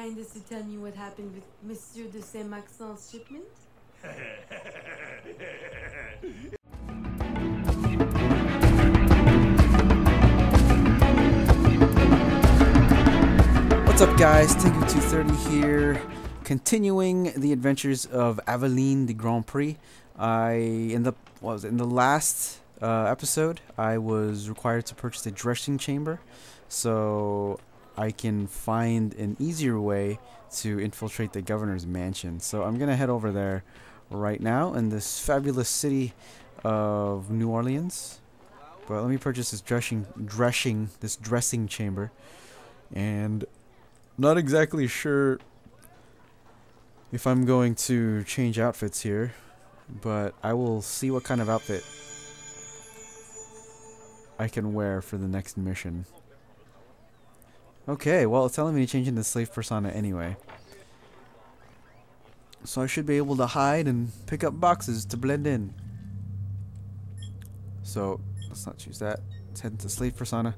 kind to tell me what happened with Monsieur de Saint-Maxent's shipment? What's up, guys? Tengu230 here, continuing the adventures of Aveline de Grandpré. I in the was it, in the last uh, episode, I was required to purchase a dressing chamber, so I can find an easier way to infiltrate the governor's mansion. So I'm gonna head over there right now in this fabulous city of New Orleans. But let me purchase this dressing dressing this dressing chamber, and not exactly sure if I'm going to change outfits here, but I will see what kind of outfit I can wear for the next mission. Okay, well, it's telling me to change into slave persona anyway. So I should be able to hide and pick up boxes to blend in. So, let's not choose that. Let's head into slave persona.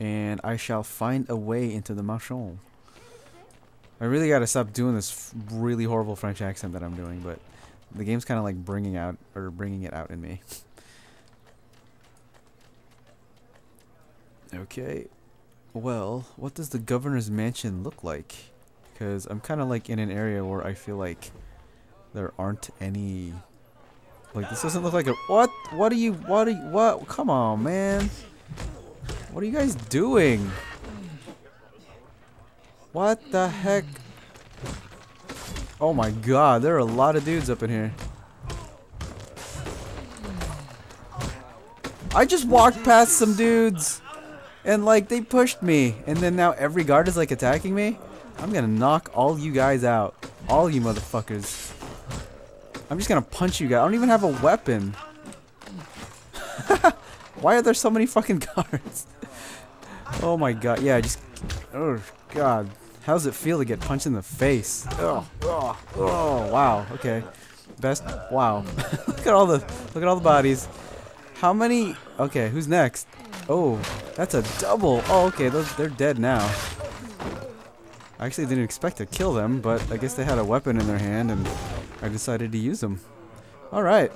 And I shall find a way into the mansion. I really gotta stop doing this really horrible French accent that I'm doing, but the game's kind of like bringing out or bringing it out in me. okay. Well, what does the governor's mansion look like? Because I'm kind of like in an area where I feel like there aren't any. Like this doesn't look like a what? What are you? What are you? What? Come on, man. What are you guys doing? What the heck? Oh my god, there are a lot of dudes up in here. I just walked past some dudes and like they pushed me and then now every guard is like attacking me. I'm gonna knock all you guys out. All you motherfuckers. I'm just gonna punch you guys. I don't even have a weapon. Why are there so many fucking guards? oh my god. Yeah, just... Oh, god. How does it feel to get punched in the face? Oh, oh, oh wow. Okay. Best. Wow. look at all the look at all the bodies. How many? Okay, who's next? Oh, that's a double. Oh, okay. Those they're dead now. I actually didn't expect to kill them, but I guess they had a weapon in their hand, and I decided to use them. All right.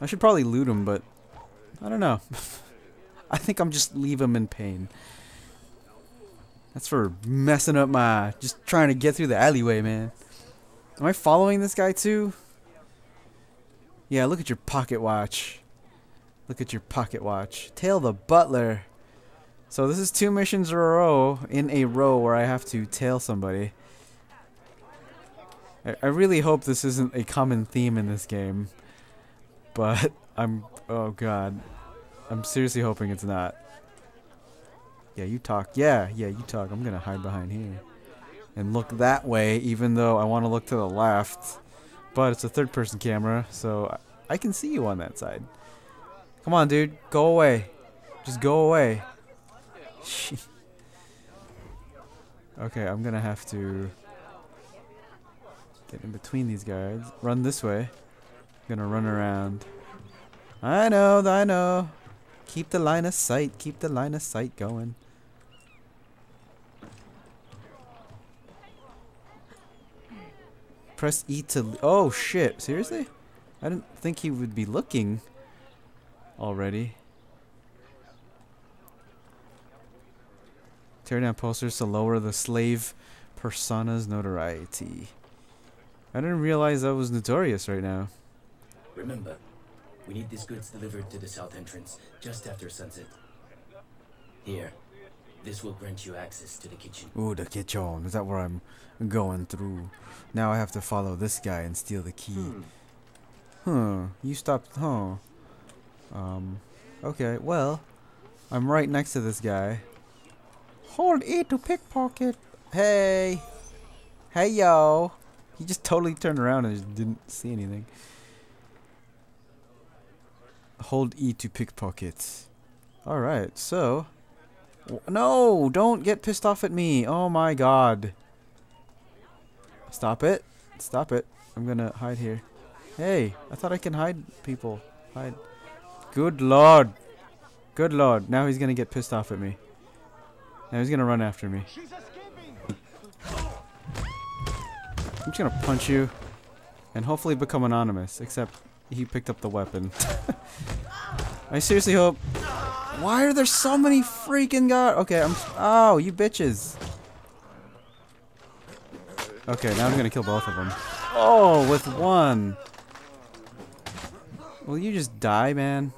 I should probably loot them, but I don't know. I think I'm just leave them in pain. That's for messing up my... Just trying to get through the alleyway, man. Am I following this guy too? Yeah, look at your pocket watch. Look at your pocket watch. Tail the butler. So this is two missions in a row, in a row where I have to tail somebody. I, I really hope this isn't a common theme in this game. But I'm... Oh god. I'm seriously hoping it's not. Yeah, you talk. Yeah, yeah, you talk. I'm gonna hide behind here. And look that way, even though I want to look to the left. But it's a third person camera, so I can see you on that side. Come on, dude. Go away. Just go away. okay, I'm gonna have to get in between these guards. Run this way. Gonna run around. I know, I know. Keep the line of sight. Keep the line of sight going. Press E to... Oh, shit. Seriously? I didn't think he would be looking already. Tear down posters to lower the slave persona's notoriety. I didn't realize that was notorious right now. Remember, we need these goods delivered to the south entrance just after sunset. Here, this will grant you access to the kitchen. Ooh, the kitchen. Is that where I'm going through? Now I have to follow this guy and steal the key. Hmm. Huh. You stopped, huh? Um, okay, well, I'm right next to this guy. Hold E to pickpocket. Hey. Hey, yo. He just totally turned around and just didn't see anything. Hold E to pickpocket. Alright, so... No! Don't get pissed off at me! Oh my god. Stop it. Stop it. I'm gonna hide here. Hey, I thought I can hide people. Hide. Good lord. Good lord. Now he's gonna get pissed off at me. Now he's gonna run after me. I'm just gonna punch you. And hopefully become anonymous. Except he picked up the weapon. I seriously hope. Why are there so many freaking guys? Okay, I'm. Oh, you bitches. Okay, now I'm gonna kill both of them. Oh, with one. Will you just die, man?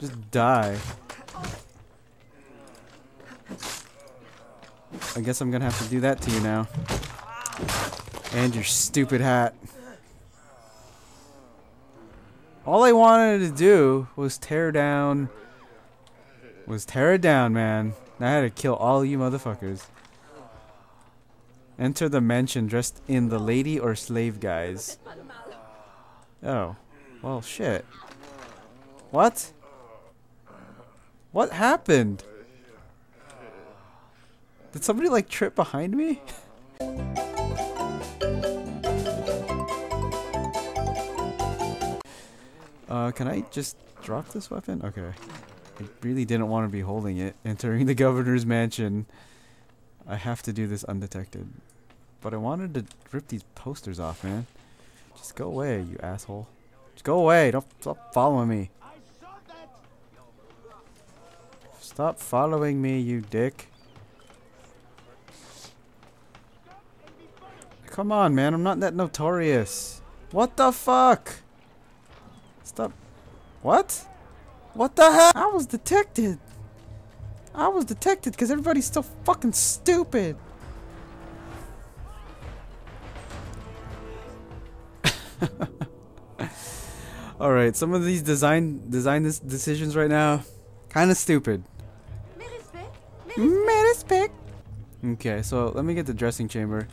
Just die. I guess I'm gonna have to do that to you now. And your stupid hat. All I wanted to do was tear down... Was tear it down, man. I had to kill all you motherfuckers. Enter the mansion dressed in the lady or slave guise. Oh. Well, shit. What? What happened? Did somebody like trip behind me? uh, can I just drop this weapon? Okay. I really didn't want to be holding it. Entering the governor's mansion. I have to do this undetected. But I wanted to rip these posters off, man. Just go away, you asshole. Just go away. Don't stop following me. Stop following me, you dick. Come on, man. I'm not that notorious. What the fuck? Stop. What? What the hell? I was detected. I was detected because everybody's so fucking stupid. All right, some of these design design decisions right now, kind of stupid. Me respect. Okay, so let me get the dressing chamber.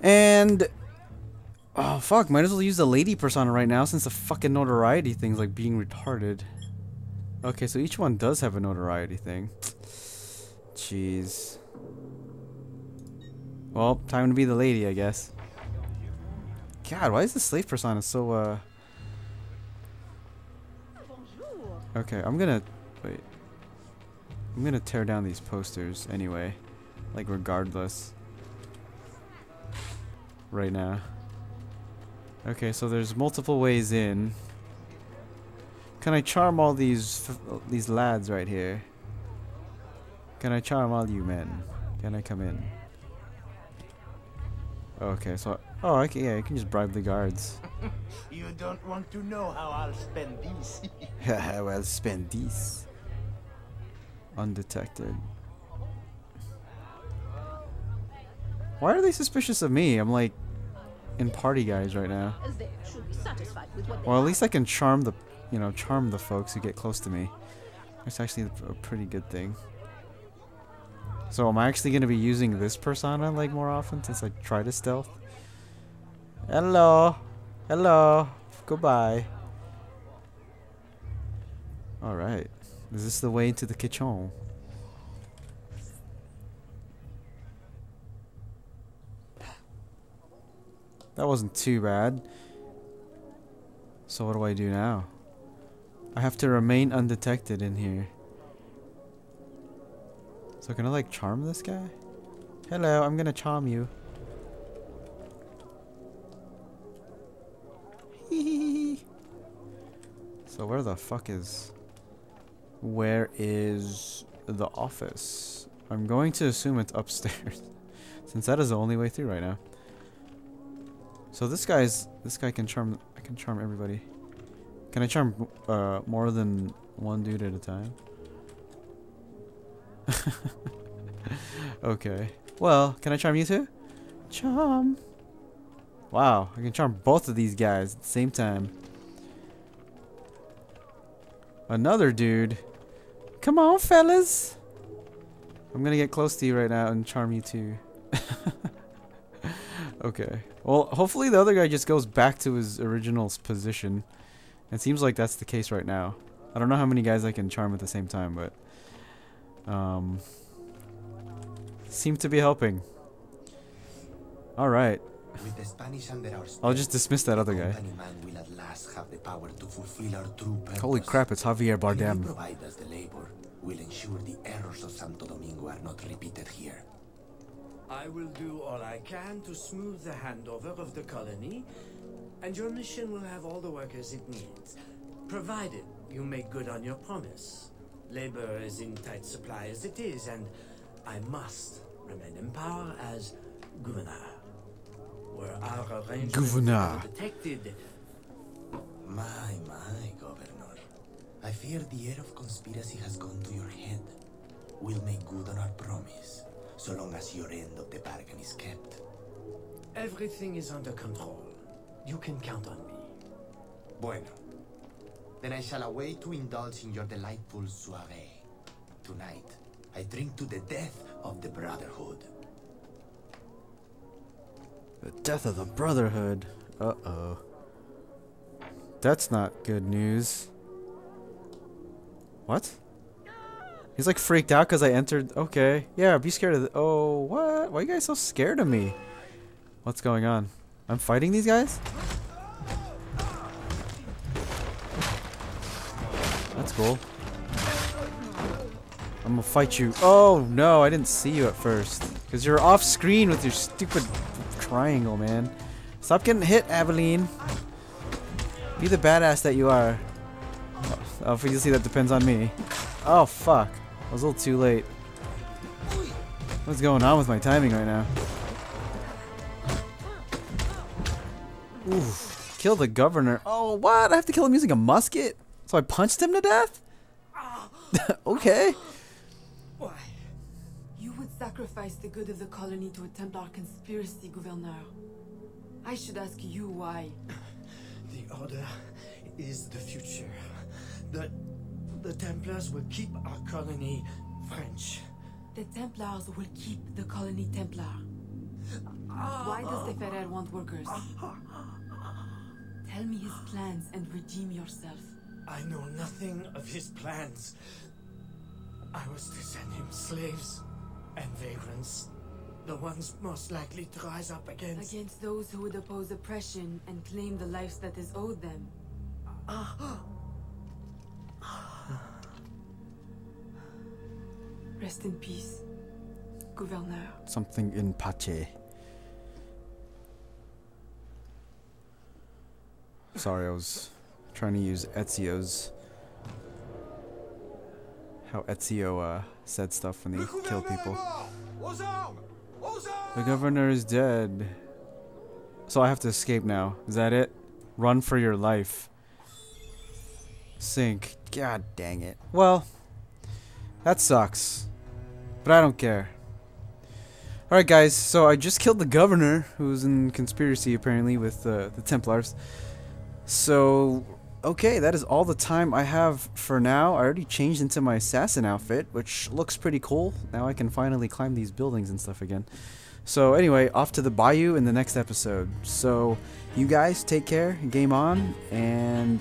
And oh fuck, might as well use the lady persona right now since the fucking notoriety thing's like being retarded. Okay, so each one does have a notoriety thing. Jeez. Well, time to be the lady, I guess. God, why is the slave persona so, uh... Okay, I'm gonna... Wait. I'm gonna tear down these posters anyway. Like, regardless. Right now. Okay, so there's multiple ways in. Can I charm all these these lads right here? Can I charm all you men? Can I come in? Okay, so oh, I can, yeah, I can just bribe the guards. you don't want to know how I'll spend these. how I'll spend these. Undetected. Why are they suspicious of me? I'm like in party guys right now. Well, at least I can charm the, you know, charm the folks who get close to me. That's actually a pretty good thing. So am I actually going to be using this persona like more often since I try to stealth? Hello. Hello. Goodbye. Alright. Is this the way into the kitchen? That wasn't too bad. So what do I do now? I have to remain undetected in here. So can I like charm this guy? Hello, I'm gonna charm you. so where the fuck is... Where is the office? I'm going to assume it's upstairs. since that is the only way through right now. So this guy's... This guy can charm... I can charm everybody. Can I charm uh, more than one dude at a time? okay. Well, can I charm you too? Charm. Wow, I can charm both of these guys at the same time. Another dude. Come on, fellas. I'm gonna get close to you right now and charm you too. okay. Well, hopefully the other guy just goes back to his original position. It seems like that's the case right now. I don't know how many guys I can charm at the same time, but... Um, seem to be helping. Alright. I'll just dismiss that other guy. will. Holy crap, it's Javier Bardem. we'll ensure the errors of Santo Domingo are not repeated here. I will do all I can to smooth the handover of the colony, and your mission will have all the workers it needs, provided you make good on your promise. Labor is in tight supply as it is, and I must remain in power as governor. Were our arrangements Governor. ever detected, My, my, Governor. I fear the air of conspiracy has gone to your head. We'll make good on our promise, so long as your end of the bargain is kept. everything is under control. You can count on me. Bueno. Then I shall await to indulge in your delightful soiree. Tonight, I drink to the death of the Brotherhood. The death of the Brotherhood. Uh oh. That's not good news. What? He's like freaked out because I entered. Okay. Yeah, be scared of the. Oh, what? Why are you guys so scared of me? What's going on? I'm fighting these guys? That's cool. I'm gonna fight you. Oh, no, I didn't see you at first. Because you're off screen with your stupid triangle, man. Stop getting hit, Aveline. Be the badass that you are. Oh, you see, that depends on me. Oh, fuck. I was a little too late. What's going on with my timing right now? Oof. Kill the governor. Oh, what? I have to kill him using a musket? So I punched him to death? okay. Why? You would sacrifice the good of the colony to a Templar conspiracy, Gouverneur. I should ask you why. The Order is the future. The the Templars will keep our colony French. The Templars will keep the colony Templar. Why does the Ferrer want workers? Tell me his plans and redeem yourself. I know nothing of his plans. I was to send him slaves and vagrants. The ones most likely to rise up against. Against those who would oppose oppression and claim the lives that is owed them. Ah, Rest in peace, Gouverneur. Something in pace. Sorry, I was trying to use Ezio's. How Ezio uh, said stuff when he killed people. The governor is dead. So I have to escape now. Is that it? Run for your life. Sink. God dang it. Well, that sucks. But I don't care. Alright guys, so I just killed the governor, who's in conspiracy apparently with uh, the Templars. So, okay, that is all the time I have for now. I already changed into my assassin outfit, which looks pretty cool. Now I can finally climb these buildings and stuff again. So anyway, off to the bayou in the next episode. So, you guys take care, game on, and,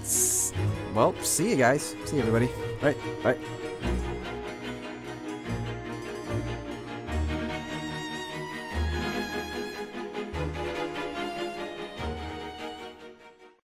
well, see you guys. See you everybody. Alright, bye.